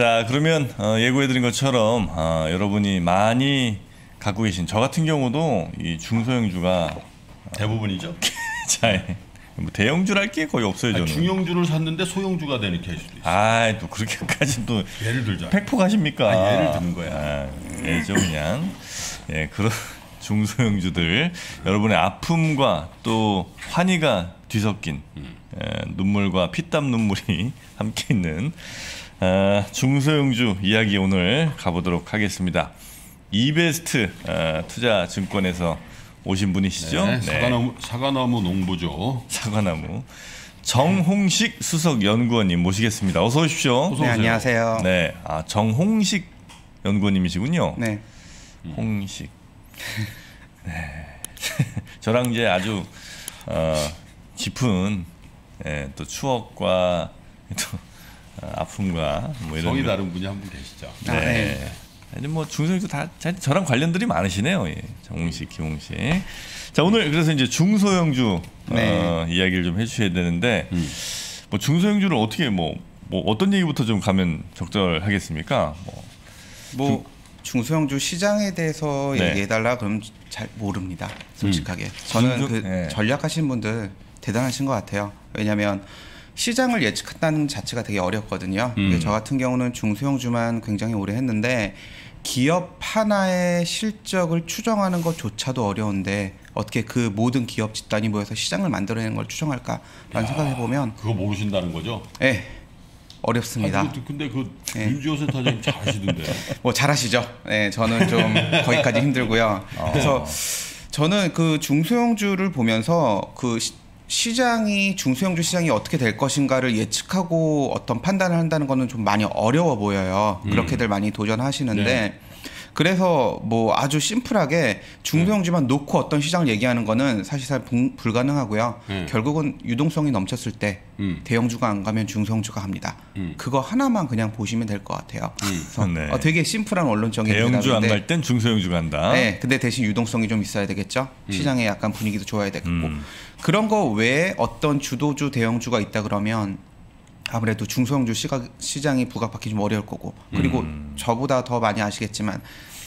자, 그러면 어, 예고해드린 것처럼 어, 여러분이 많이 갖고 계신 저 같은 경우도 이 중소형주가 대부분이죠. 자, 뭐 대형주랄 게 거의 없어요 저는. 아니, 중형주를 샀는데 소형주가 되는 케이스도 있어. 아, 또 그렇게까지 또 예를 들자. 팩폭하십니까? 아, 예를 드는 거야. 아, 예죠 그냥. 예, 그런 중소형주들 여러분의 아픔과 또 환희가 뒤섞인 예, 눈물과 피땀 눈물이 함께 있는 아, 중소형주 이야기 오늘 가보도록 하겠습니다. 이베스트 아, 투자증권에서 오신 분이시죠? 네, 사과나무 사과나무 농부죠. 사과나무 정홍식 수석 연구원님 모시겠습니다. 어서 오십시오. 어서 네. 안녕하세요. 네, 아 정홍식 연구원님이시군요. 네. 홍식. 네. 저랑 이제 아주 어, 깊은 예, 또 추억과 또 어, 아픔과 뭐 이런 성이 다른 분이 한 분 계시죠. 네. 아, 네. 아니 뭐 중소형도 다 자- 저랑 관련들이 많으시네요. 예. 정홍식, 김홍식. 자 오늘 그래서 이제 중소형주 네. 어, 이야기를 좀 해주셔야 되는데 음. 뭐 중소형주를 어떻게 뭐, 뭐 어떤 얘기부터 좀 가면 적절하겠습니까? 뭐, 뭐 중 소형주 시장에 대해서 네. 얘기해달라 그럼 잘 모릅니다. 솔직하게. 저는 중소- 그 네. 전략하신 분들 대단하신 것 같아요. 왜냐하면 시장을 예측한다는 자체가 되게 어렵거든요. 음. 저 같은 경우는 중소형주만 굉장히 오래 했는데 기업 하나의 실적을 추정하는 것조차도 어려운데 어떻게 그 모든 기업 집단이 모여서 시장을 만들어내는 걸 추정할까라는 생각해 보면 그거 모르신다는 거죠? 예 어렵습니다. 아니, 근데 그 네. 윤지호 센터장님 잘하시던데. 뭐 잘하시죠. 네, 저는 좀 거기까지 힘들고요. 그래서 저는 그 중소형주를 보면서 그 시, 시장이 중소형주 시장이 어떻게 될 것인가를 예측하고 어떤 판단을 한다는 거는 좀 많이 어려워 보여요. 그렇게들 많이 도전하시는데 네. 그래서 뭐 아주 심플하게 중소형주만 놓고 어떤 시장을 얘기하는 거는 사실상 불- 불가능하고요. 네. 결국은 유동성이 넘쳤을 때 음. 대형주가 안 가면 중소형주가 합니다. 음. 그거 하나만 그냥 보시면 될 것 같아요. 그래서 네. 어, 되게 심플한 원론적인 대형주 안 갈 땐 중소형주 간다. 네, 근데 대신 유동성이 좀 있어야 되겠죠. 시장에 약간 분위기도 좋아야 되겠고 음. 그런 거 외에 어떤 주도주 대형주가 있다 그러면 아무래도 중소형주 시가, 시장이 부각받기 좀 어려울 거고 그리고 음. 저보다 더 많이 아시겠지만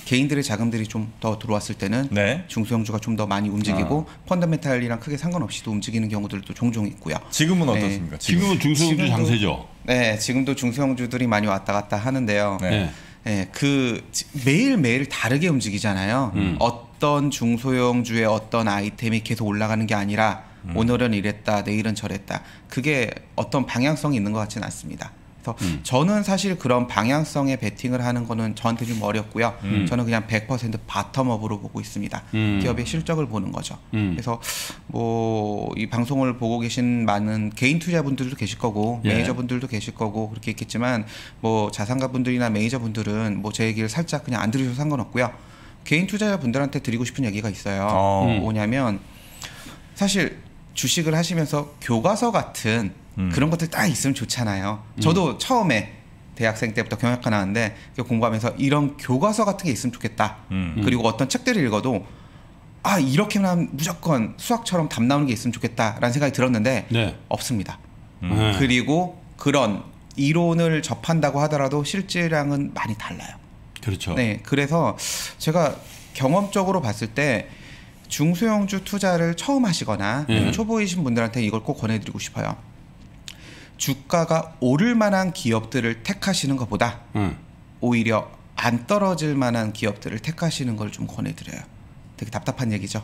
개인들의 자금들이 좀 더 들어왔을 때는 네. 중소형주가 좀 더 많이 움직이고 아. 펀더멘탈이랑 크게 상관없이도 움직이는 경우들도 종종 있고요. 지금은 네. 어떻습니까? 지금. 지금은 중소형주 지금도- 장세죠. 네, 지금도 중소형주들이 많이 왔다 갔다 하는데요. 네. 네. 네, 그 매일 매일 다르게 움직이잖아요. 음. 어떤 중소형주의 어떤 아이템이 계속 올라가는 게 아니라 음. 오늘은 이랬다, 내일은 저랬다. 그게 어떤 방향성이 있는 것 같지는 않습니다. 그래서 음. 저는 사실 그런 방향성에 베팅을 하는 거는 저한테 좀 어렵고요. 음. 저는 그냥 100% 바텀업으로 보고 있습니다. 음. 기업의 실적을 보는 거죠. 음. 그래서 뭐 이 방송을 보고 계신 많은 개인 투자분들도 계실 거고 예. 매니저분들도 계실 거고 그렇게 있겠지만 뭐 자산가분들이나 매니저분들은 뭐 제 얘기를 살짝 그냥 안 들으셔도 상관없고요. 개인 투자자분들한테 드리고 싶은 얘기가 있어요. 어. 음. 뭐냐면 사실 주식을 하시면서 교과서 같은 음. 그런 것들 딱 있으면 좋잖아요. 저도 처음에 대학생 때부터 경영학과 나왔는데 그 공부하면서 이런 교과서 같은 게 있으면 좋겠다. 음. 그리고 어떤 책들을 읽어도 아 이렇게만 하면 무조건 수학처럼 답 나오는 게 있으면 좋겠다라는 생각이 들었는데 네. 없습니다. 음. 네. 그리고 그런 이론을 접한다고 하더라도 실질량은 많이 달라요. 그렇죠. 네, 그래서 제가 경험적으로 봤을 때 중소형주 투자를 처음 하시거나 예. 초보이신 분들한테 이걸 꼭 권해드리고 싶어요. 주가가 오를 만한 기업들을 택하시는 것보다 응. 오히려 안 떨어질 만한 기업들을 택하시는 걸 좀 권해드려요. 되게 답답한 얘기죠.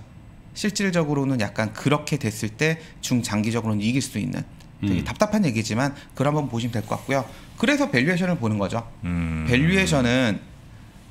실질적으로는 약간 그렇게 됐을 때 중장기적으로는 이길 수 있는 되게 음. 답답한 얘기지만 그걸 한번 보시면 될 것 같고요. 그래서 valuation을 보는 거죠. 음. valuation은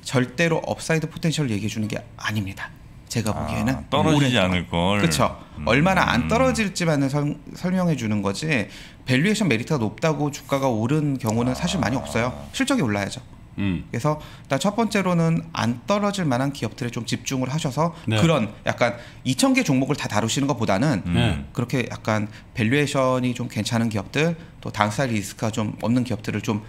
절대로 upside potential을 얘기해 주는 게 아닙니다. 제가 보기에는 아, 떨어지지 오랫동안. 않을 걸. 그렇죠. 음. 얼마나 안 떨어질지만을 설, 설명해 주는 거지. valuation 메리트가 높다고 주가가 오른 경우는 사실 많이 없어요. 실적이 올라야죠. 음. 그래서 일단 첫 번째로는 안 떨어질 만한 기업들에 좀 집중을 하셔서 네. 그런 약간 2,000개 종목을 다 다루시는 것보다는 음. 네. 그렇게 약간 valuation이 좀 괜찮은 기업들 또 downside 리스크가 좀 없는 기업들을 좀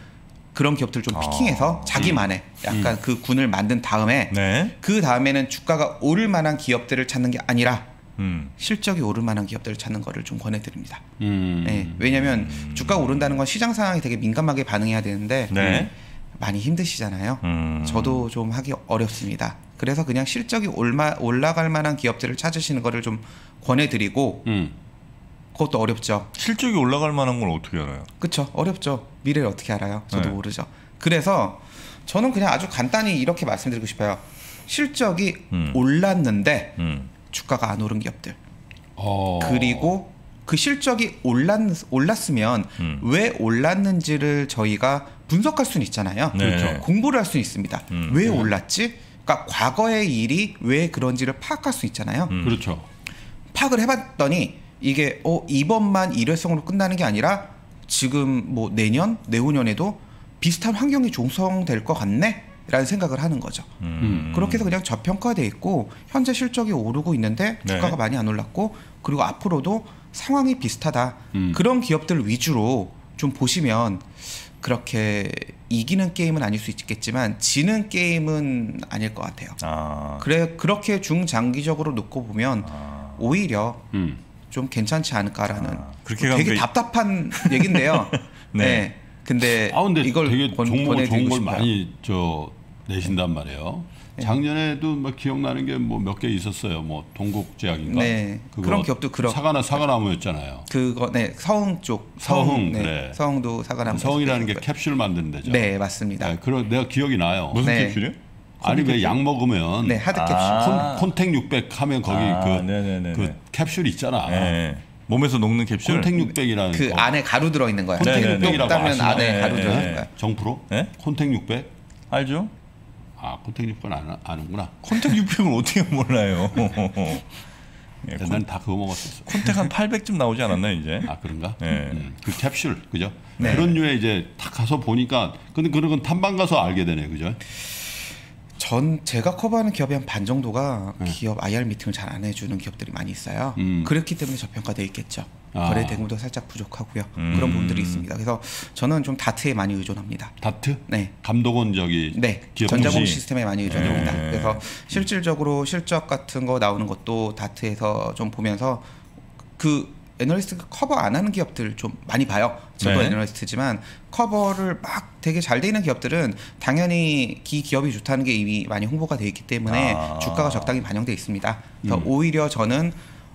그런 기업들을 좀 아. picking해서 자기만의 약간 그 군을 만든 다음에 네. 그 다음에는 주가가 오를 만한 기업들을 찾는 게 아니라 음. 실적이 오를 만한 기업들을 찾는 거를 좀 권해드립니다. 음. 네, 왜냐하면 주가가 오른다는 건 시장 상황이 되게 민감하게 반응해야 되는데 네. 많이 힘드시잖아요. 음. 저도 좀 하기 어렵습니다. 그래서 그냥 실적이 올마, 올라갈 만한 기업들을 찾으시는 거를 좀 권해드리고 음. 그것도 어렵죠. 실적이 올라갈 만한 걸 어떻게 알아요? 그렇죠. 어렵죠. 미래를 어떻게 알아요? 저도 네. 모르죠. 그래서 저는 그냥 아주 간단히 이렇게 말씀드리고 싶어요. 실적이 음. 올랐는데 음. 주가가 안 오른 기업들. 어. 그리고 그 실적이 올랐, 올랐으면 음. 왜 올랐는지를 저희가 분석할 수는 있잖아요. 네. 그렇죠. 공부를 할 수는 있습니다. 음. 왜 올랐지? 그러니까 과거의 일이 왜 그런지를 파악할 수 있잖아요. 음. 그렇죠. 파악을 해봤더니 이게 어 이번만 일회성으로 끝나는 게 아니라 지금 뭐 내년 내후년에도 비슷한 환경이 조성될 것 같네 라는 생각을 하는 거죠. 음. 그렇게 해서 그냥 저평가돼 있고 현재 실적이 오르고 있는데 네. 주가가 많이 안 올랐고 그리고 앞으로도 상황이 비슷하다 음. 그런 기업들 위주로 좀 보시면 그렇게 이기는 게임은 아닐 수 있겠지만 지는 게임은 아닐 것 같아요. 아. 그래 그렇게 중장기적으로 놓고 보면 아. 오히려 음. 좀 괜찮지 않을까라는 아, 그렇게 뭐 되게 가면 그- 답답한 얘긴데요. 네. 네. 근데 아 근데 이걸 되게 권- 종목 좋은 걸 싶어요. 많이 저 내신단 말이에요. 네. 작년에도 막 기억나는 게 뭐 몇 개 있었어요. 뭐 동국제약인가. 네. 그거 그런 기업도 그렇- 사과나 사과나무였잖아요. 그거 네 서흥 쪽 서흥, 네, 그래. 서흥도 사과나무 성이라는 게 캡슐 만드는 데죠. 네 맞습니다. 네, 그런 내가 기억이 나요. 무슨 네. 캡슐이요? 아니 왜 약 먹으면 네 하드 캡슐 아. 콘, 콘택 600 하면 거기 아, 그. 그 캡슐 있잖아. 네. 몸에서 녹는 캡슐. 콘택 600이라는 그 안에 가루 들어 있는 거예요. 콘택 콘택 600 이라고 따면 아시나요? 안에 가루 네, 들어 네. 있는 거예요. 정프로? 네? 콘택 600? 알죠? 아 콘택 600 안, 아는구나. 콘택 600을 어떻게 몰라요? 예, 콘- 난다 그거 먹었었어. 콘택 한 800쯤 나오지 않았나 이제? 아 그런가? 네. 음, 그 캡슐 그죠? 네. 그런 류에 이제 딱 가서 보니까 근데 그런 건 탐방 가서 알게 되네 그죠? 전 제가 커버하는 기업의 한 반 정도가 네. 기업 IR 미팅을 잘 안 해주는 기업들이 많이 있어요. 음. 그렇기 때문에 저평가돼 있겠죠. 아. 거래 대금도 살짝 부족하고요. 음. 그런 부분들이 있습니다. 그래서 저는 좀 다트에 많이 의존합니다. 다트? 네. 감독원 저기 네, 전자공. 시스템에 많이 의존합니다. 네. 그래서 실질적으로 실적 같은 거 나오는 것도 다트에서 좀 보면서 그 애널리스트가 커버 안 하는 기업들 좀 많이 봐요. 저도 네. 애널리스트지만 커버를 막 되게 잘 돼 있는 기업들은 당연히 기 기업이 좋다는 게 이미 많이 홍보가 돼 있기 때문에 아. 주가가 적당히 반영돼 있습니다. 그래서 음. 오히려 저는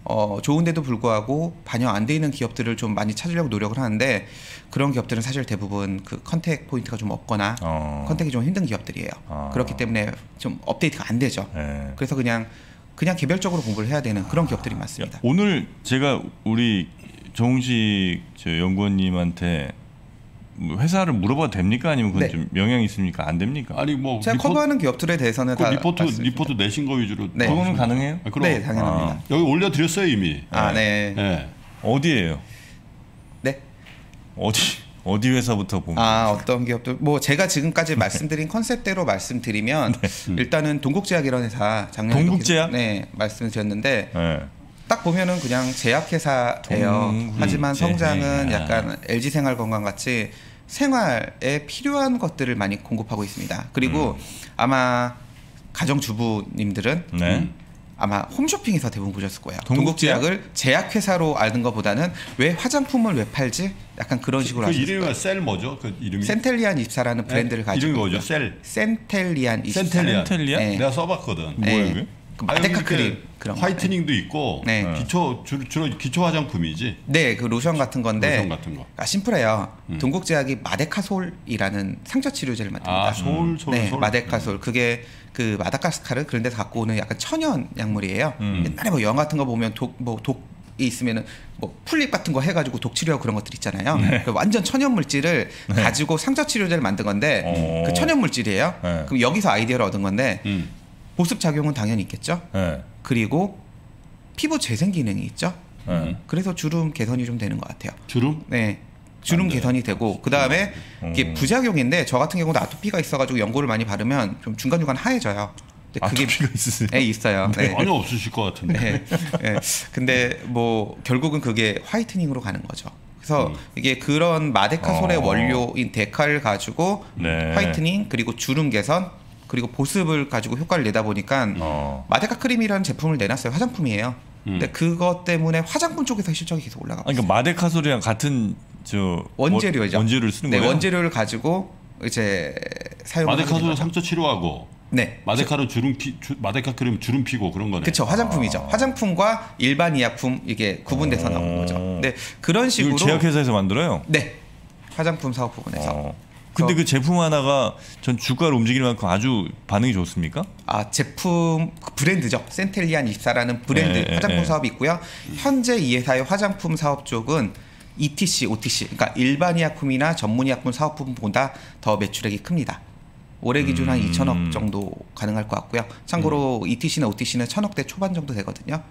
어, 좋은데도 불구하고 반영 안 돼 있는 기업들을 좀 많이 찾으려고 노력을 하는데 그런 기업들은 사실 대부분 그 contact 포인트가 좀 없거나 어. contact이 좀 힘든 기업들이에요. 아. 그렇기 때문에 좀 업데이트가 안 되죠. 네. 그래서 그냥 그냥 개별적으로 공부를 해야 되는 그런 기업들이 많습니다. 오늘 제가 우리 정식 저 연구원님한테 뭐 회사를 물어봐도 됩니까? 아니면 그건 네. 좀 영향이 있습니까? 안 됩니까? 아니 뭐 제가 리포, 커버하는 기업들에 대해서는 그 다 리포트 말씀드립니다. 리포트 내신 거 위주로 네. 그거는 가능해요? 아, 그럼 네, 당연합니다. 여기 올려드렸어요 이미. 아, 네. 네. 네. 어디예요? 어디 어디 회사부터 보면 아, 어떤 기업들 뭐 제가 지금까지 말씀드린 컨셉대로 말씀드리면 일단은 동국제약이라는 회사 작년에 네. 동국제약? 네, 말씀드렸는데 네. 딱 보면은 그냥 제약회사예요. 하지만 성장은 약간 LG 생활건강 같이 생활에 필요한 것들을 많이 공급하고 있습니다. 그리고 아마 가정주부님들은 네. 음. 아마 홈쇼핑에서 대부분 보셨을 거예요. 동국제약? 동국제약 을 제약회사로 아는 것보다는 왜 화장품을 왜 팔지? 약간 그런 식으로 그 아셨을 이름이. 셀 뭐죠? 그 이름이 센텔리안 입사라는 브랜드를 네? 가지고 이름이 뭐죠? 셀. 센텔리안 입사. 센텔리안. 센텔리안? 네. 내가 써봤거든. 뭐예요, 네. 그게? 그 마데카 이렇게 크림 그런 거. whitening도 있고 네. 기초 주로, 주로 기초 화장품이지. 네, 그 로션 같은 건데 로션 같은 거. 아, 심플해요. 동국제약이 마데카솔이라는 상처 치료제를 만듭니다. 아 솔 솔 네, 솔. 마데카솔. 그게 그 마다가스카르 그런 데서 갖고 오는 약간 천연 약물이에요. 음. 옛날에 뭐 영화 같은 거 보면 독 뭐 독 이 있으면은 뭐 풀잎 같은 거 해가지고 독 치료하고 그런 것들 있잖아요. 네. 그 완전 천연 물질을 가지고 상처 치료제를 만든 건데 어. 그 천연 물질이에요. 네. 그럼 여기서 아이디어를 얻은 건데 음. 보습 작용은 당연히 있겠죠. 네. 그리고 피부 재생 기능이 있죠. 네. 그래서 주름 개선이 좀 되는 것 같아요. 주름? 네. 주름. 개선이 되고 그 다음에 이게 음. 부작용인데 저 같은 경우도 아토피가 있어가지고 연고를 많이 바르면 좀 중간 중간 하얘져요. 그게 아토피가 있으세요? 네, 있어요. 네. 전혀 없으실 것 같은데. 네. 네. 근데 뭐 결국은 그게 화이트닝으로 가는 거죠. 그래서 이게 그런 마데카솔의 어. 원료인 데카를 가지고 네. whitening 그리고 주름 개선 그리고 보습을 가지고 효과를 내다 보니까 어. 마데카 크림이라는 제품을 내놨어요. 화장품이에요. 근데 그것 때문에 화장품 쪽에서 실적이 계속 올라가고 아니, 그러니까 마데카솔이랑 같은 저 원재료죠. 원- 원재료를 쓰는 네, 거예요? 원재료를 가지고 이제 마데카도 거죠. 상처 치료하고 네. 마데카로 주름 피 주, 마데카 크림 주름 피고 그런 거네. 그렇죠 화장품이죠. 화장품과 일반 의약품 이게 구분돼서 나오는 거죠. 네 그런 식으로 제약회사에서 만들어요. 네 화장품 사업 부분에서 어. 근데 그 제품 하나가 전 주가를 움직일 만큼 아주 반응이 좋습니까? 아 제품 그 브랜드죠 센텔리안 24라는 브랜드 네, 화장품 네. 사업이 있고요. 현재 이 회사의 화장품 사업 쪽은 ETC, OTC 그러니까 일반 의약품이나 전문 의약품 사업 부분보다 더 매출액이 큽니다. 올해 기준 한 음. 2천억 정도 가능할 것 같고요. 참고로 ETC나 OTC는 천억대 초반 정도 되거든요.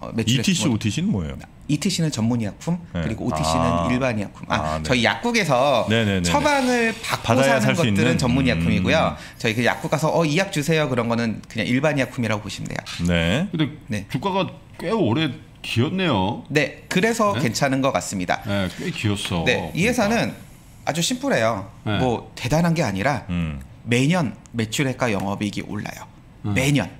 어, 매출액 ETC. OTC는 뭐예요? ETC는 전문 의약품 네. 그리고 OTC는 아. 일반 의약품. 아, 아, 네. 저희 약국에서 네네네네. 처방을 받고 사는 것들은 있는? 전문 의약품이고요. 음. 저희 그 약국 가서 어 이 약 주세요 그런 거는 그냥 일반 의약품이라고 보시면 돼요. 네. 근데 네. 주가가 꽤 오래 기었네요. 네, 그래서 네? 괜찮은 것 같습니다. 네, 꽤 기었어. 네, 이 회사는 아주 심플해요. 네. 뭐 대단한 게 아니라 음. 매년 매출액과 영업이익이 올라요. 매년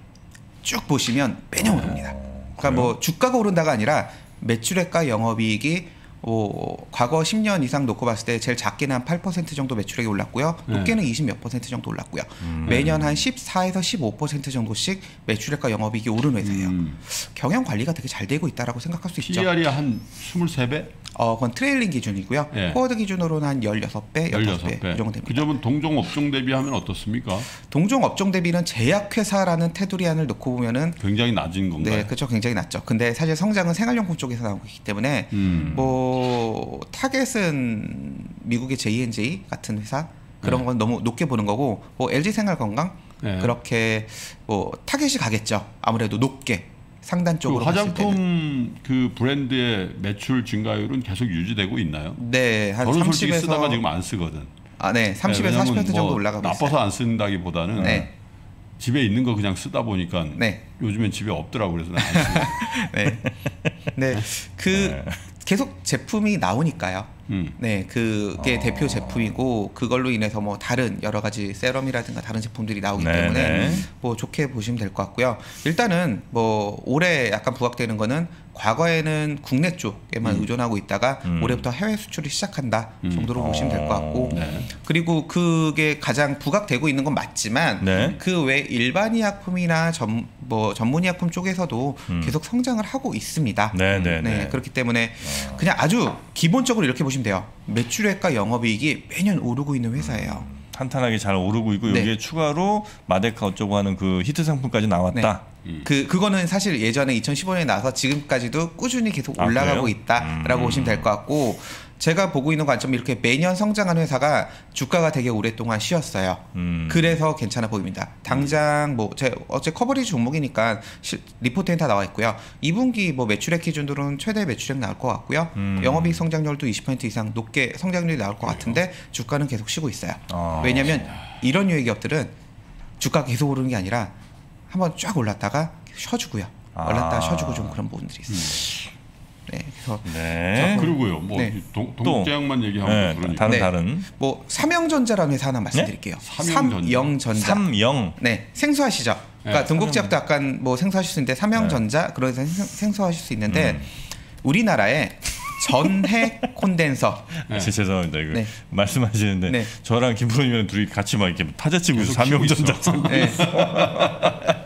쭉 보시면 매년 오릅니다. 그러니까 뭐 주가가 오른다가 아니라 매출액과 영업이익이 뭐 과거 10년 이상 놓고 봤을 때 제일 작게는 한 8% 정도 매출액이 올랐고요. 네. 높게는 20몇 퍼센트 정도 올랐고요. 매년 한 14에서 15% 정도씩 매출액과 영업이익이 오른 회사예요. 음. 경영 관리가 되게 잘 되고 있다라고 생각할 수 있죠. PER이 한 23배? 어, 그건 trailing 기준이고요. 예. forward 기준으로는 한 16배, 16배, 16배. 이 정도 됩니다. 그 점은 동종 업종 대비하면 어떻습니까? 동종 업종 대비는 제약회사라는 테두리안을 놓고 보면은 굉장히 낮은 건가요? 네, 그렇죠. 굉장히 낮죠. 근데 사실 성장은 생활용품 쪽에서 나오고 있기 때문에 음. 뭐 타겟은 미국의 J&J 같은 회사 그런 네. 건 너무 높게 보는 거고 뭐 LG 생활건강 네. 그렇게 뭐 타겟이 가겠죠. 아무래도 높게 상단 그 쪽으로 때는. 화장품 그 브랜드의 매출 증가율은 계속 유지되고 있나요? 네, 한 저는 솔직히 30에서 쓰다가 지금 안 쓰거든. 아, 네, 30에서 네, 왜냐면 40% 정도 뭐 올라가고 나빠서 있어요. 안 쓴다기보다는 네. 집에 있는 거 그냥 쓰다 보니까 네. 요즘엔 집에 없더라고 그래서 난안 쓰고. 네. 네. 그 계속 제품이 나오니까요. 음. 네, 그게 대표 제품이고 그걸로 인해서 뭐 다른 여러 가지 세럼이라든가 다른 제품들이 나오기 네, 때문에 네. 뭐 좋게 보시면 될 것 같고요. 일단은 뭐 올해 약간 부각되는 거는 과거에는 국내 쪽에만 의존하고 있다가 음. 올해부터 해외 수출이 시작한다 음. 정도로 보시면 될 것 같고 네. 그리고 그게 가장 부각되고 있는 건 맞지만 네. 그외 일반 의약품이나 전, 뭐 전문 의약품 쪽에서도 음. 계속 성장을 하고 있습니다. 네, 네, 네, 네. 그렇기 때문에 그냥 아주 기본적으로 이렇게 보시면 돼요. 매출액과 영업이익이 매년 오르고 있는 회사예요. 탄탄하게 잘 오르고 있고 네. 여기에 추가로 마데카 어쩌고 하는 그 히트 상품까지 나왔다. 그 그거는 사실 예전에 2015년에 나와서 지금까지도 꾸준히 계속 아, 올라가고 그래요? 있다라고 음. 보시면 될 것 같고 제가 보고 있는 관점이 이렇게 매년 성장하는 회사가 주가가 되게 오랫동안 쉬었어요. 음. 그래서 괜찮아 보입니다. 당장 뭐 제 어제 coverage 종목이니까 시- 리포트에 다 나와 있고요. 2분기 뭐 매출액 기준으로는 최대 매출액 나올 것 같고요. 음. 영업이익 성장률도 20% 이상 높게 성장률이 나올 것 같은데 주가는 계속 쉬고 있어요. 아. 왜냐하면 이런 유의 기업들은 주가가 계속 오르는 게 아니라 한번 쫙 올랐다가 쉬어주고요. 아. 올랐다가 쉬어주고 좀 그런 부분들이 있어요. 네, 그래서 네. 그리고요. 뭐 네. 동, 또. 동제약만 얘기하면 네, 그러니까. 다른 네. 다른 뭐 삼영전자라는 회사 하나 말씀드릴게요. 삼영전자. 삼영전자. 삼영 네, 생소하시죠. 그러니까 네, 동국제약도 약간 뭐 생소하실 수 있는데 삼영전자 그런 회사 생- 생소하실 수 있는데 음. 우리나라에 전핵 콘덴서 네. 제- 죄송합니다. 이거 네. 말씀하시는데 네. 저랑 김프로님이랑 둘이 같이 막 이렇게 타자치고 삼영전자. 네.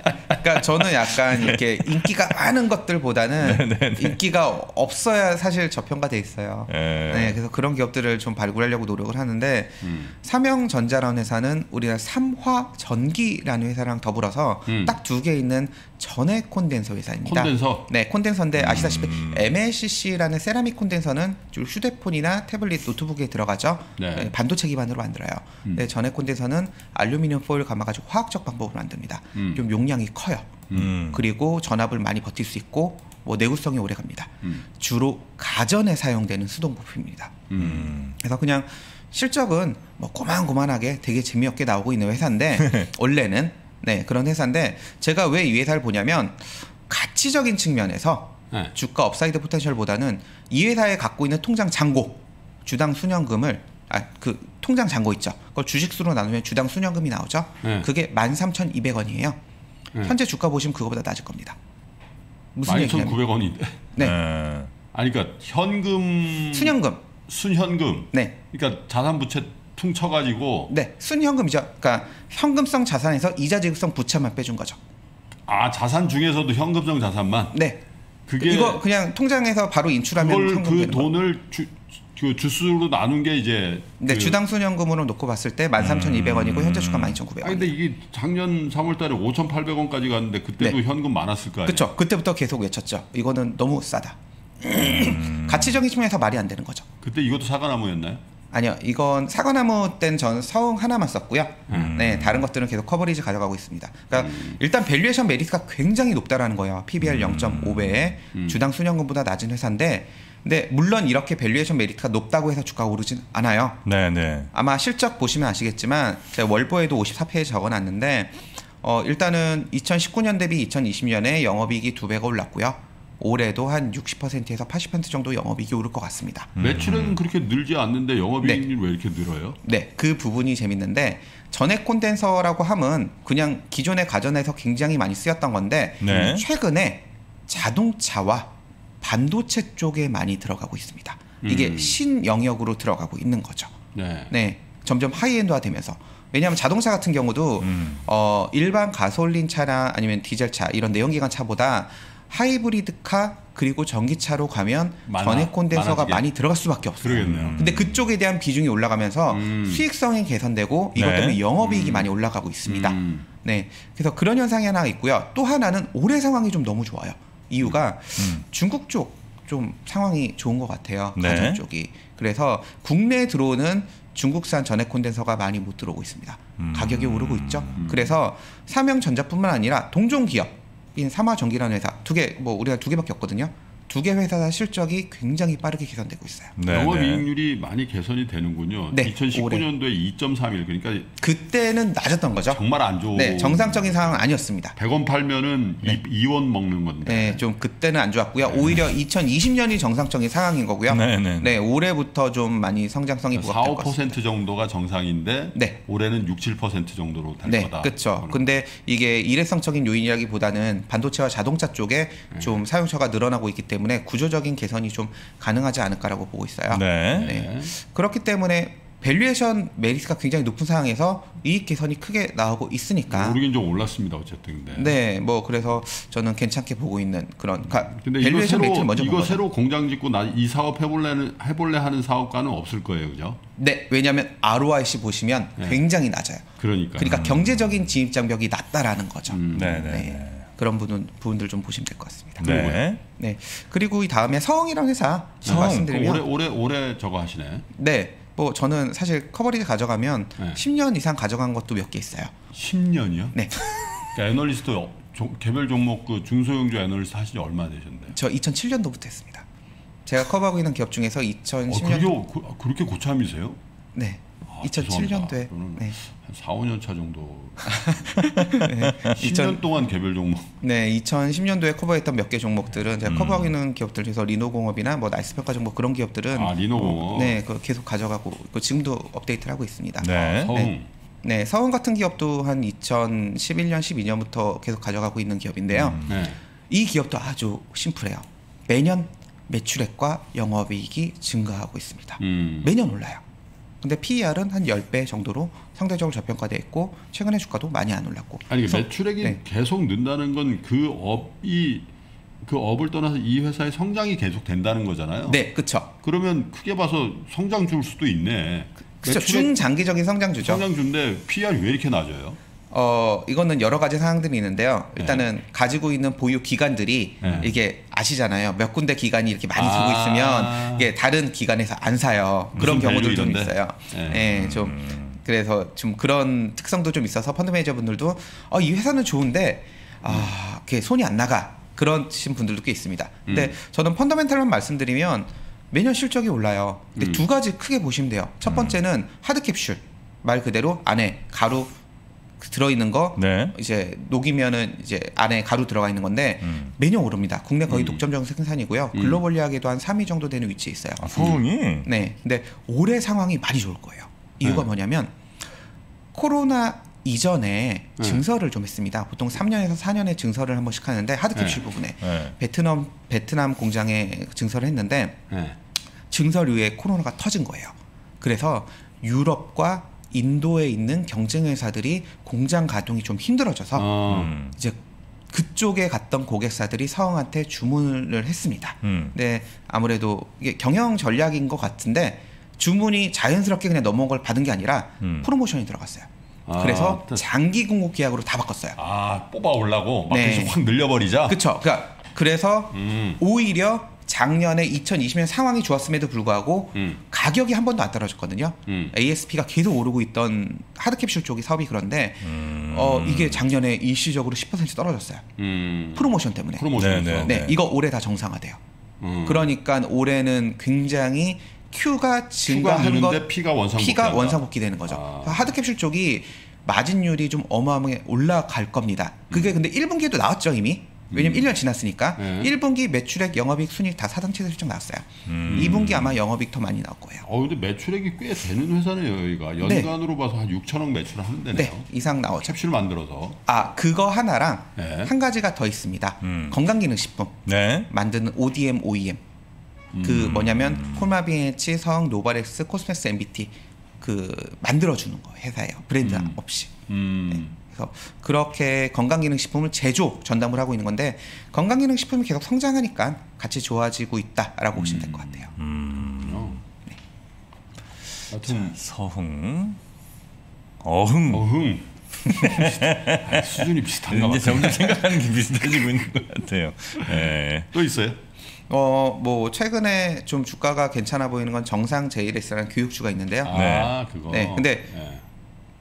그러니까 저는 약간 이렇게 인기가 많은 것들보다는 인기가 없어야 사실 저평가돼 있어요. 네. 네, 그래서 그런 기업들을 좀 발굴하려고 노력을 하는데 음. 삼영전자라는 회사는 우리나라 삼화전기라는 회사랑 더불어서 음. 딱두 개 있는 전액 콘덴서 회사입니다. 콘덴서. 네, 콘덴서인데 아시다시피 음. MLCC라는 세라믹 콘덴서는 주로 휴대폰이나 태블릿, 노트북에 들어가죠. 네. 네, 반도체 기반으로 만들어요. 음. 네, 전액 콘덴서는 알루미늄 포일 감아가지고 화학적 방법으로 만듭니다. 음. 좀 용량이 커요. 음. 그리고 전압을 많이 버틸 수 있고 뭐 내구성이 오래 갑니다. 음. 주로 가전에 사용되는 수동 부품입니다. 음. 그래서 그냥 실적은 뭐 고만고만하게 되게 재미없게 나오고 있는 회사인데 원래는 네 그런 회사인데 제가 왜 이 회사를 보냐면 가치적인 측면에서 네. 주가 upside potential보다는 이 회사에 갖고 있는 통장 잔고 주당 순현금을 아 그 통장 잔고 있죠. 그걸 주식수로 나누면 주당 순현금이 나오죠. 네. 그게 13,200원이에요. 네. 현재 주가 보시면 그거보다 낮을 겁니다. 무슨 얘기냐면 12,900원인데. 네. 네. 아니 그러니까 현금 순현금 순현금. 네 그러니까 자산 부채 퉁쳐가지고 네, 순현금이죠. 그러니까 현금성 자산에서 이자 지급성 부채만 빼준 거죠. 아 자산 중에서도 현금성 자산만 네. 그게 이거 그냥 통장에서 바로 인출하면 그. 돈을 주, 그 주수로 나눈 게 이제 네, 그, 주당 순현금으로 놓고 봤을 때 13,200원이고 현재 주가 12,900원. 아 근데 이게 작년 3월 달에 5,800원까지 갔는데 그때도 현금 많았을 거 아니에요? 그렇죠. 그때부터 계속 외쳤죠. 이거는 너무 싸다. 가치적인 측면에서 말이 안 되는 거죠. 그때 이것도 사과나무였나요? 아니요, 이건 사과나무 땐 전 서흥 하나만 썼고요. 음. 네, 다른 것들은 계속 coverage 가져가고 있습니다. 그러니까 일단 valuation 메리트가 굉장히 높다라는 거예요. PBR 음. 0.5배에 주당 순현금보다 낮은 회사인데, 근데 물론 이렇게 valuation 메리트가 높다고 해서 주가가 오르진 않아요. 네, 네. 아마 실적 보시면 아시겠지만 제가 월보에도 54페이지 적어놨는데 어, 일단은 2019년 대비 2020년에 영업이익이 두 배가 올랐고요. 올해도 한 60%에서 80% 정도 영업이익이 오를 것 같습니다. 매출은 그렇게 늘지 않는데 영업이익률 왜 이렇게 늘어요? 네, 그 부분이 재밌는데 전액 콘덴서라고 함은 그냥 기존의 가전에서 굉장히 많이 쓰였던 건데 네. 최근에 자동차와 반도체 쪽에 많이 들어가고 있습니다. 이게 음. 신 영역으로 들어가고 있는 거죠. 네. 네, 점점 하이엔드화 되면서 왜냐하면 자동차 같은 경우도 음. 어, 일반 가솔린 차나 아니면 디젤 차 이런 내연기관 차보다 하이브리드카 그리고 전기차로 가면 많아- 전액 콘덴서가 많아지게? 많이 들어갈 수밖에 없어요. 그러겠네요. 근데 그쪽에 대한 비중이 올라가면서 음. 수익성이 개선되고 이것 네. 때문에 영업이익이 많이 올라가고 있습니다. 음. 네, 그래서 그런 현상이 하나 있고요. 또 하나는 올해 상황이 좀 너무 좋아요. 이유가 음. 중국 쪽 좀 상황이 좋은 것 같아요. 네. 가전 쪽이. 그래서 국내에 들어오는 중국산 전액 콘덴서가 많이 못 들어오고 있습니다. 음. 가격이 오르고 있죠. 그래서 삼형 전자뿐만 아니라 동종 기업 인 삼화전기라는 회사 두 개 뭐 우리가 두 개밖에 없거든요. 두 개 회사 실적이 굉장히 빠르게 개선되고 있어요. 네, 네. 영업이익률이 많이 개선이 되는군요. 네, 2019년도에 2.31 그러니까 그때는 낮았던 거죠. 정말 안 좋고 네, 정상적인 상황은 아니었습니다. 100원 팔면은 네. 이 2원 먹는 건데. 네, 좀 그때는 안 좋았고요. 오히려 2020년이 정상적인 상황인 거고요. 네, 네. 네, 올해부터 좀 많이 성장성이 4, 부각될 것 같습니다. 5% 정도가 정상인데 네. 올해는 6, 7% 정도로 될 네, 거다. 그렇죠. 근데 이게 일회성적인 요인이라기보다는 반도체와 자동차 쪽에 네. 좀 사용처가 늘어나고 있기 때문에 구조적인 개선이 좀 가능하지 않을까라고 보고 있어요. 네. 네. 그렇기 때문에 valuation 메리트가 굉장히 높은 상황에서 이익 개선이 크게 나오고 있으니까 오르긴 좀 올랐습니다. 어쨌든 근데. 네, 뭐 그래서 저는 괜찮게 보고 있는 그런 가, 근데 이거 valuation 새로 먼저 이거. 새로 공장 짓고 나 이 사업 해볼래는 해볼래 하는 사업가는 없을 거예요, 그죠? 네, 왜냐하면 ROIC 보시면 네. 굉장히 낮아요. 그러니까. 그러니까 경제적인 진입 장벽이 낮다라는 거죠. 음. 네, 네. 네. 그런 부분 부분들 좀 보시면 될 것 같습니다. 네. 네. 그리고 이 다음에 서흥이라는 회사 서흥, 말씀드리면 그 올해 올해 올해 저거 하시네. 네. 뭐 저는 사실 커버리지 가져가면 네. 10년 이상 가져간 것도 몇 개 있어요. 10년이요? 네. 그러니까 애널리스트 어- 조- 개별 종목 그 중소형주 애널리스트 하신 지 얼마 되셨는데? 저 2007년도부터 했습니다. 제가 커버하고 있는 기업 중에서 어, 2010년 그게 그, 그렇게 고참이세요? 네. 아, 2007년도에 저는 네. 한 4, 5년 차 정도. 네. 10년 동안 개별 종목. 네, 2010년도에 커버했던 몇 개 종목들은 음. 제가 커버하고 있는 기업들 중에서 리노공업이나 뭐 나이스평가 정보 그런 기업들은 아 리노공업. 네, 그 계속 가져가고 그 지금도 업데이트를 하고 있습니다. 네. 서흥. 네, 서흥 같은 기업도 한 2011년, 12년부터 계속 가져가고 있는 기업인데요. 네. 이 기업도 아주 심플해요. 매년 매출액과 영업이익이 증가하고 있습니다. 음. 매년 올라요. 근데 PER은 한 10배 정도로 상대적으로 저평가돼 있고 최근에 주가도 많이 안 올랐고. 아니 그래서- 매출액이 네. 계속 는다는 건 그 업이 그 업을 떠나서 이 회사의 성장이 계속 된다는 거잖아요. 네, 그렇죠. 그러면 크게 봐서 성장 줄 수도 있네. 그렇죠. 중장기적인 성장주죠. 성장주인데 PR이 왜 이렇게 낮아요? 어 이거는 여러 가지 상황들이 있는데요. 일단은 가지고 있는 보유 기관들이 네. 이게 아시잖아요. 몇 군데 기관이 이렇게 많이 들고 아. 있으면 이게 다른 기관에서 안 사요. 그런 경우도 좀 있어요. 이런데? 네, 네. 좀 그래서 좀 그런 특성도 좀 있어서 펀드 매니저분들도 어, 이 회사는 좋은데 아, 이렇게 손이 안 나가 그러신 분들도 꽤 있습니다. 근데 음. 저는 펀더멘탈만 말씀드리면 매년 실적이 올라요. 근데 음. 두 가지 크게 보시면 돼요. 첫 번째는 하드 캡슐 말 그대로 안에 가루 들어있는 거 네. 이제 녹이면은 이제 안에 가루 들어가 있는 건데 음. 매년 오릅니다. 국내 거의 음. 독점적 생산이고요. 음. 글로벌리하게도 한 3위 정도 되는 위치에 있어요. 아, 서흥이 네. 근데 올해 상황이 많이 좋을 거예요. 이유가 네. 뭐냐면 코로나 이전에 네. 증설을 좀 했습니다. 보통 3년에서 4년의 증설을 한 번씩 하는데 하드캡슐 네. 부분에 네. 베트남 베트남 공장에 증설을 했는데 네. 증설 이후에 코로나가 터진 거예요. 그래서 유럽과 인도에 있는 경쟁 회사들이 공장 가동이 좀 힘들어져서 어. 음. 이제 그쪽에 갔던 고객사들이 서흥한테 주문을 했습니다. 음. 근데 아무래도 이게 경영 전략인 것 같은데 주문이 자연스럽게 그냥 넘어온 걸 받은 게 아니라 음. 프로모션이 들어갔어요. 아, 그래서 또- 장기 공급 계약으로 다 바꿨어요. 아 뽑아 올라고 네. 마켓을 확 늘려버리자. 그쵸? 그러니까 그래서 음. 오히려 작년에 2020년 상황이 좋았음에도 불구하고 음. 가격이 한 번도 안 떨어졌거든요. 음. ASP가 계속 오르고 있던 하드캡슐 쪽이 사업이 그런데 음. 어, 이게 작년에 일시적으로 10% 떨어졌어요. 음. 프로모션 때문에. 프로모션에서. 네, 네, 이거 올해 다 정상화돼요. 음. 그러니까 올해는 굉장히 Q가 증가한 것 Q가 P가 원상복귀. P가 원상복귀 되는 거죠. 아. 하드캡슐 쪽이 마진율이 좀 어마어마하게 올라갈 겁니다. 그게 근데 1분기에도 나왔죠 이미. 왜냐면 1년 지났으니까 네. 1분기 매출액, 영업이익, 순이익 다 사당체 설정 나왔어요. 2분기 아마 영업이익 더 많이 나올 거예요. 어 근데 매출액이 꽤 되는 회사네요 여기가 연간으로 봐서 한 6천억 매출 하는 데네요. 네, 이상 나오죠. 캡슐 만들어서. 아 그거 하나랑 네. 한 가지가 더 있습니다. 음. 건강기능식품 네. 만드는 ODM, OEM. 그 뭐냐면 콜마비앤에이치, 성, 노바렉스, 코스맥스 NBT 그 만들어주는 거 회사예요. 브랜드 음. 없이. 음. 그래서 그렇게 건강기능식품을 제조 전담을 하고 있는 건데 건강기능식품이 계속 성장하니까 같이 좋아지고 있다라고 보시면 될 것 같아요. 어. 하여튼 서흥. 어흥. 어흥. 아, 수준이 비슷한가 이제 봐요. 점점 생각하는 게 비슷해지고 있는 것 같아요. 네. 또 있어요? 어 뭐 최근에 좀 주가가 괜찮아 보이는 건 정상 JLS라는 교육주가 있는데요. 아 그거. 네, 근데 네.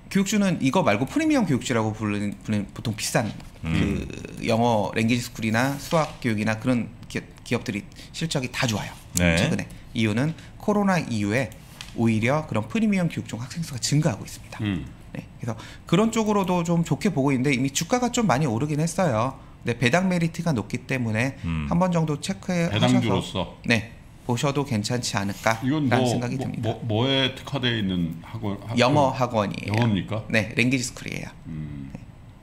교육주는 이거 말고 프리미엄 교육주라고 부르는, 부르는 보통 비싼 그 영어 language school이나 수학 교육이나 그런 기, 기업 들이 실적이 다 좋아요. 네. 최근에 이유는 코로나 이후에 오히려 그런 프리미엄 교육주 학생 수가 증가하고 있습니다. 음. 네, 그래서 그런 쪽으로도 좀 좋게 보고 있는데 이미 주가가 좀 많이 오르긴 했어요. 근데 배당 메리트가 높기 때문에 음. 한번 정도 체크해 하셔서 배당주로서 네 보셔도 괜찮지 않을까라는 이건 뭐, 생각이 뭐, 듭니다. 뭐 뭐 에 특화되어 있는 학원? 학- 영어 학원이에요. 영어입니까? 네, 랭귀지 스쿨이에요. 음.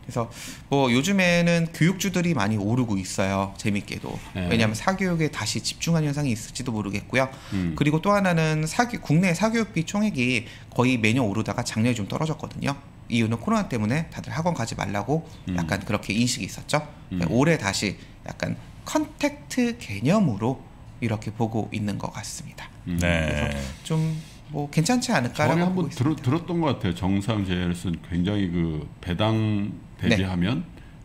그래서 뭐 요즘에는 교육주들이 많이 오르고 있어요. 재밌게도. 네. 왜냐하면 사교육에 다시 집중한 현상이 있을지도 모르겠고요. 음. 그리고 또 하나는 사교, 국내 사교육비 총액이 거의 매년 오르다가 작년에 좀 떨어졌거든요. 이유는 코로나 때문에 다들 학원 가지 말라고 음. 약간 그렇게 인식이 있었죠. 음. 올해 다시 약간 contact 개념으로 이렇게 보고 있는 것 같습니다. 음. 네. 좀뭐 괜찮지 전에 않을까라고 보고 한번 들어, 있습니다. 들었던 것 같아요. 정상 JLS는 굉장히 그 배당 대비하면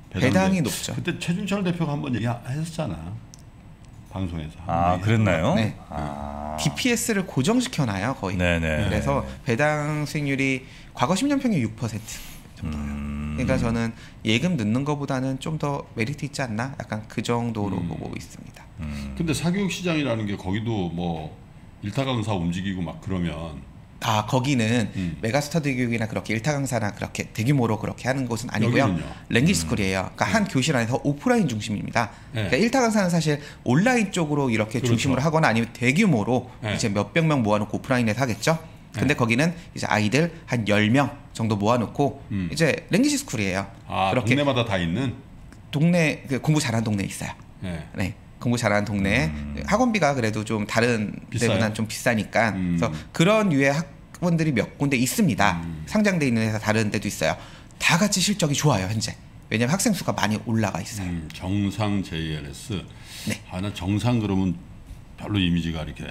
배당이 대- 높죠. 그때 최준철 대표가 한번 얘기했었잖아. 방송에서. 아, 한번 그랬나요? 네. 아. DPS를 고정시켜놔요 거의. 네네. 그래서 배당 수익률이 과거 10년 평균 6% 정도예요. 음. 그러니까 저는 예금 넣는 것보다는 좀 더 메리트 있지 않나? 약간 그 정도로 음. 보고 있습니다. 음. 근데 사교육 시장이라는 게 거기도 뭐 일타 강사 움직이고 막 그러면 아 거기는 음. 메가스터디 교육이나 그렇게 일타 강사나 그렇게 대규모로 그렇게 하는 곳은 아니고요. 여기는요? 음. language school이에요. 그러니까 한 교실 안에서 오프라인 중심입니다. 네. 그러니까 일타 강사는 사실 온라인 쪽으로 이렇게 그렇죠. 중심으로 하거나 아니면 대규모로 네. 이제 몇백 명 모아놓고 오프라인에서 하겠죠. 근데 거기는 이제 아이들 한 10명 정도 모아놓고 음. 이제 랭귀지 스쿨이에요. 아 그렇게 동네마다 다 있는. 동네 그 공부 잘하는 동네 있어요. 네. 네. 공부 잘하는 동네에 학원비가 그래도 좀 다른 음. 비싸요? 데보다는 좀 비싸니까 음. 그래서 그런 유의 학원들이 몇 군데 있습니다. 음. 상장돼 있는 회사 다른 데도 있어요. 다 같이 실적이 좋아요 현재. 왜냐면 학생 수가 많이 올라가 있어요. 음, 정상 JLS. 네. 아, 나 정상 그러면 별로 이미지가 이렇게.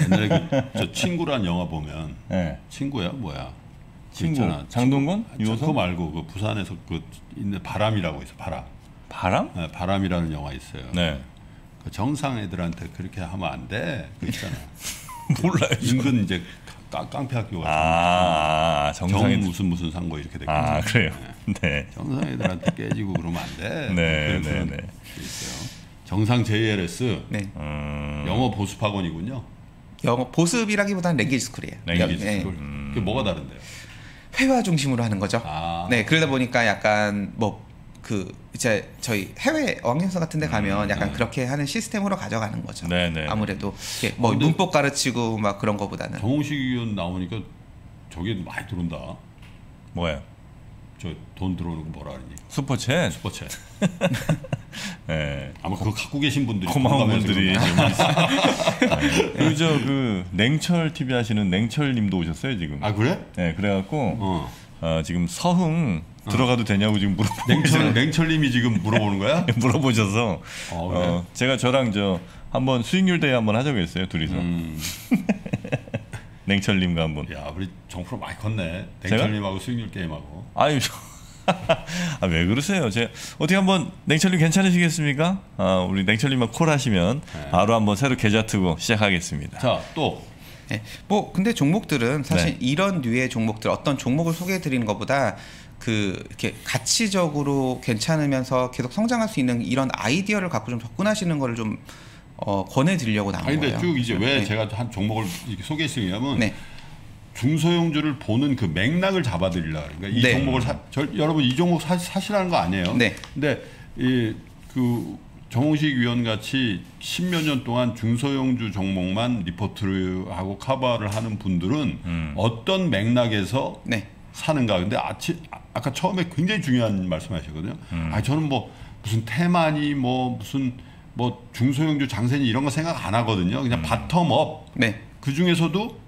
예. 옛날에 그, 저 친구란 영화 보면 네. 친구야 뭐야? 그 친구 있잖아. 장동건? 유호성? 말고 그 부산에서 그 있는 바람이라고 있어 바람. 바람? 네, 바람이라는 영화 있어요. 네. 그 정상 애들한테 그렇게 하면 안 돼. 그 있잖아. 몰라요. 인근 이제 깡, 깡패 학교가 아, 정 정상이 무슨 무슨 상고 이렇게 됐거든요. 아, 그래요. 네. 정상 애들한테 깨지고 그러면 안 돼. 네, 네, 네. 게 있어요. 정상 JLS 네. 음. 영어 보습 학원이군요. 영어 보습이라기보다는 language school이에요. language 네. school. 그게 뭐가 다른데요? 회화 중심으로 하는 거죠. 아. 네, 그러다 보니까 약간 뭐 그 이제 저희 해외 어학연수 같은 데 가면 약간 그렇게 하는 시스템으로 가져가는 거죠. 음, 네, 네. 아무래도 뭐 근데- 문법 가르치고 막 그런 거보다는 정홍식 위원 나오니까 저게 많이 들어온다. 저 돈 들어오는 거 뭐라 그러니? Super Chat. Super Chat. 예. 아마 그거 갖고 계신 분들이 고마운 분들이. 네. 그리고 저그 냉철 TV 하시는 냉철님도 오셨어요 지금. 아 그래? 네, 그래갖고 어. 어, 지금 서흥 들어가도 되냐고 지금 물어보 냉철 냉철님이 지금 물어보는 거야? 물어보셔서 어, 그래? 어, 제가 저랑 저 한번 수익률 대회 한번 하자고 했어요 둘이서 음. 냉철님과 한번. 야 우리 정프로 많이 컸네. 냉철님하고 수익률 게임하고. 아유. 아, 왜 그러세요? 제가 어떻게 한번 냉철님 괜찮으시겠습니까? 아, 우리 냉철님만 콜 하시면 네. 바로 한번 새로 계좌 트고 시작하겠습니다. 자 또. 네. 뭐 근데 종목들은 사실 네. 이런 류의 종목들 어떤 종목을 소개해 드리는 것보다 그 이렇게 가치적으로 괜찮으면서 계속 성장할 수 있는 이런 아이디어를 갖고 좀 접근하시는 거를 좀 어, 권해 드리려고 나온 아니 근데 거예요. 쭉 이제 왜 네. 제가 한 종목을 이렇게 소개했으냐면 네. 중소형주를 보는 그 맥락을 잡아드리려 그러니까 이 네. 종목을 사, 저, 여러분 이 종목 사, 사시라는 거 아니에요. 네. 근데 이그 정홍식 위원 같이 십몇 년 동안 중소형주 종목만 리포트를 하고 커버를 하는 분들은 음. 어떤 맥락에서 네. 사는가. 근데 아치, 아- 아까 처음에 굉장히 중요한 말씀하셨거든요. 음. 아 저는 뭐 무슨 테마니 뭐 무슨 뭐 중소형주 장세니 이런 거 생각 안 하거든요. 그냥 음. bottom-up 네. 그 중에서도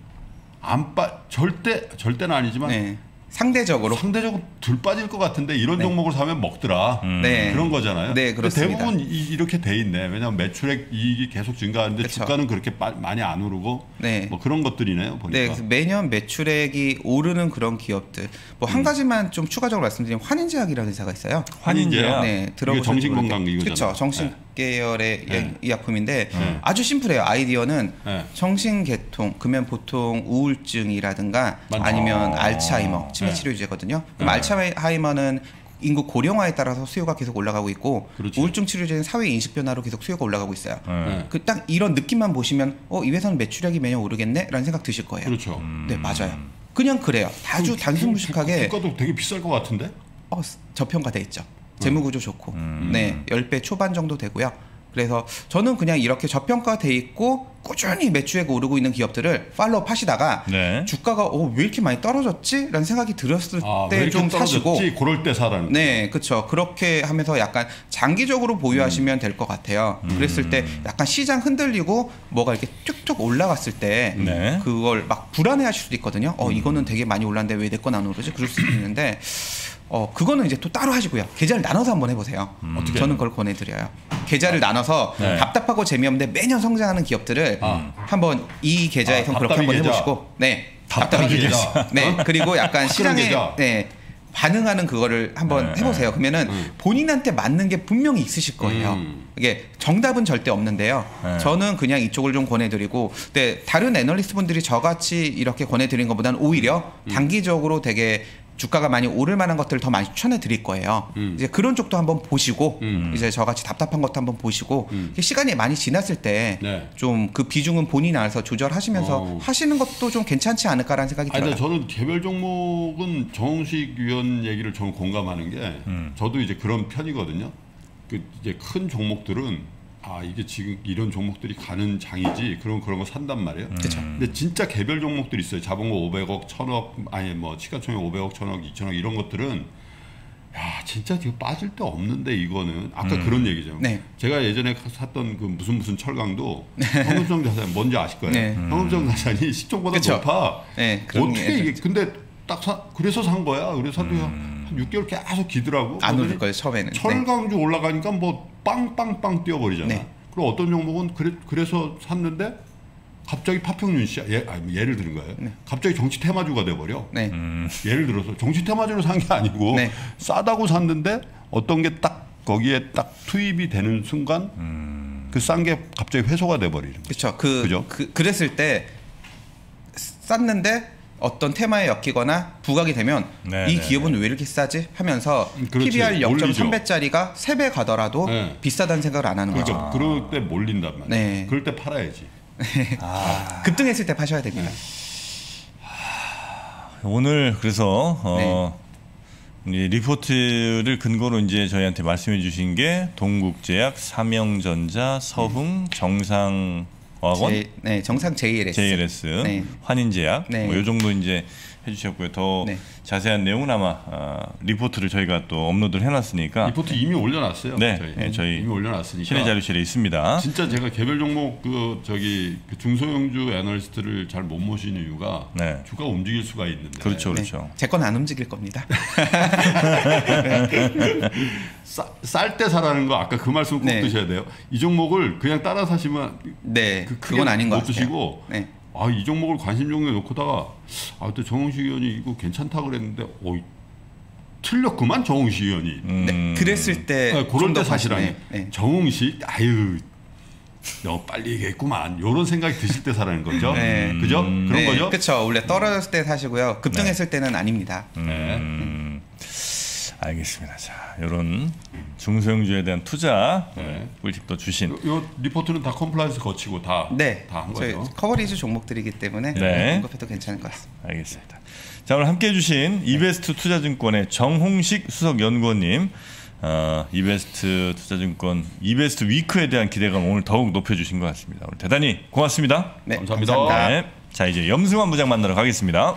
안 빠 절대 절대는 아니지만 네. 상대적으로 상대적으로 덜 빠질 것 같은데 이런 네. 종목을 사면 먹더라. 음. 네. 그런 거잖아요. 네, 그렇습니다. 대부분 이, 렇게돼 있네. 왜냐하면 매출액 이익이 계속 증가하는데 그쵸. 주가는 그렇게 빠- 많이 안 오르고 네. 뭐 그런 것들이네요. 보니까. 네, 그래서 매년 매출액이 오르는 그런 기업들. 뭐 음. 한 가지만 좀 추가적으로 말씀드리면 환인제약이라는 회사가 있어요. 환인제약. 네, 이게 정신건강 이거잖아요. 그렇죠. 정신 네. 계열의 네. 이- 의약품인데 네. 아주 심플해요. 아이디어는 네. 정신계통, 그러면 보통 우울증이라든가 많죠. 아니면 아. 알츠하이머 치매 네. 치료제거든요. 그럼 네. 알츠하이머는 인구 고령화에 따라서 수요가 계속 올라가고 있고 그렇죠. 우울증 치료제는 사회 인식 변화로 계속 수요가 올라가고 있어요. 네. 그딱 이런 느낌만 보시면 어 이 회사는 매출액이 매년 오르겠네라는 생각 드실 거예요. 그렇죠. 네 맞아요. 그냥 그래요. 아주 그- 단순 무식하게 주가도 되게 비쌀 것 같은데. 어, 저평가돼 있죠. 재무 구조 좋고, 음. 네, 10배 초반 정도 되고요. 그래서 저는 그냥 이렇게 저평가돼 있고 꾸준히 매출액 오르고 있는 기업들을 팔로우 하시다가 네. 주가가 어, 왜 이렇게 많이 떨어졌지? 라는 생각이 들었을 아, 왜때 이렇게 좀 사시고? 그럴 때 사라는. 네, 그렇죠. 그렇게 하면서 약간 장기적으로 보유하시면 될것 같아요. 그랬을 때 약간 시장 흔들리고 뭐가 이렇게 툭툭 올라갔을 때 네. 그걸 막 불안해하실 수도 있거든요. 어, 이거는 되게 많이 올랐는데 왜 내 건 안 오르지? 그럴 수도 있는데 어, 그거는 이제 또 따로 하시고요. 계좌를 나눠서 한번 해보세요. 어떻게? 저는 그걸 권해드려요. 계좌를 나눠서 네. 답답하고 재미없는데 매년 성장하는 기업들을 아. 한번 이 계좌에서 아, 그렇게 한번 계좌. 해보시고, 네, 답답이 계좌. 계좌. 네, 그리고 약간 시장에. 네, 반응하는 그거를 한번 네, 해보세요. 그러면은 음. 본인한테 맞는 게 분명히 있으실 거예요. 음. 이게 정답은 절대 없는데요. 네. 저는 그냥 이쪽을 좀 권해드리고, 근데 다른 애널리스트 분들이 저같이 이렇게 권해드린 것보다는 오히려 음. 단기적으로 되게 주가가 많이 오를 만한 것들을 더 많이 추천해 드릴 거예요. 음. 이제 그런 쪽도 한번 보시고, 음. 이제 저같이 답답한 것도 한번 보시고, 음. 시간이 많이 지났을 때 네. 좀그 비중은 본인이 알아서 조절하시면서 어. 하시는 것도 좀 괜찮지 않을까라는 생각이 아니, 들어요. 저는 개별 종목은 정식 위원 얘기를 저는 공감하는 게 음. 저도 이제 그런 편이거든요. 그 이제 큰 종목들은 아 이게 지금 이런 종목들이 가는 장이지 그런 그런 거 산단 말이에요. 그쵸. 근데 진짜 개별 종목들 있어요. 자본 거 500억, 1000억 아니 뭐 시가총액 500억, 1000억, 2000억 이런 것들은 야 진짜 지금 빠질 데 없는데 이거는 아까 그런 얘기죠. 네. 제가 예전에 샀던 그 무슨 무슨 철강도 황금성 자산 뭔지 아실 거예요. 네. 황금성 자산이 시총보다 그쵸. 높아. 네, 어떻게 게 이게 근데 딱 사, 그래서 산 거야. 그래서 한 6개월 계속 기더라고. 안 오를 거예요 처음에는. 네. 철강주 올라가니까 뭐 빵빵빵 뛰어버리잖아. 네. 그리고 어떤 종목은 그래, 그래서 샀는데 갑자기 파평윤 씨, 예, 아니, 예를 드는 거예요. 갑자기 정치 테마주가 돼버려. 네. 예를 들어서 정치 테마주로 산 게 아니고 네. 싸다고 샀는데 어떤 게 딱 거기에 딱 투입이 되는 순간 그싼 게 갑자기 회소가 돼버리는. 그렇죠. 그, 그죠? 그 그랬을 때 쌌는데 어떤 테마에 엮이거나 부각이 되면 네, 이 네, 기업은 왜 이렇게 싸지 하면서 음, 그렇지. PBR 올리죠. 0.3배짜리가 3배 가더라도 네. 비싸다는 생각을 안 하는 거죠. 그러니까 그럴 때 몰린단 말이야. 네. 그럴 때 팔아야지. 급등했을 때 파셔야 됩니다. 오늘 그래서 어, 네. 이 리포트를 근거로 이제 저희한테 말씀해 주신 게 동국제약, 삼영전자, 서흥, 정상 화원, 제, 네, 정상 JLS. JLS, 네. 환인제약 네. 뭐요 정도 이제 해주셨고요. 더 네. 자세한 내용은 아마 아, 리포트를 저희가 또 업로드를 해놨으니까 리포트 이미 올려놨어요. 네, 저희, 네, 저희 이미 올려놨으니까. 신의 자료실에 있습니다. 진짜 제가 개별 종목 그 저기 그 중소형주 애널리스트를 잘 못 모시는 이유가 네. 주가 움직일 수가 있는데 그렇죠, 그렇죠. 제 건 안 움직일 겁니다. 쌀 때 사라는 거 아까 그 말씀 꼭 네. 드셔야 돼요. 이 종목을 그냥 따라 사시면 네, 그 그, 건 아닌 것못 같아요. 드시고 네. 아 이 종목을 관심 종목에 놓고다가 아 그때 정홍식 의원이 이거 괜찮다 그랬는데 어 틀렸구만 정홍식 의원이. 음, 네, 그랬을 때 아, 그럴 좀더 때 사실은 네, 네. 정홍식 아유 너 빨리 얘기했구만 이런 생각이 드실 때 사라는 거죠. 네. 그죠? 그런 네, 거죠. 그렇죠. 원래 떨어졌을 때 사시고요. 급등했을 때는 아닙니다. 네. 음, 알겠습니다. 자, 이런 중소형주에 대한 투자 네. 꿀팁도 주신 요, 요 리포트는 다 compliance 거치고 다 네, 다한 저희 거죠. coverage 종목들이기 때문에 네. 언급해도 괜찮을 것 같습니다. 알겠습니다. 자 오늘 함께해 주신 이베스트 투자증권의 정홍식 수석 연구원님 어, 이베스트 투자증권 이베스트 위크에 대한 기대감 오늘 더욱 높여주신 것 같습니다. 오늘 대단히 고맙습니다. 네, 감사합니다. 감사합니다. 네. 자 이제 염승환 부장 만나러 가겠습니다.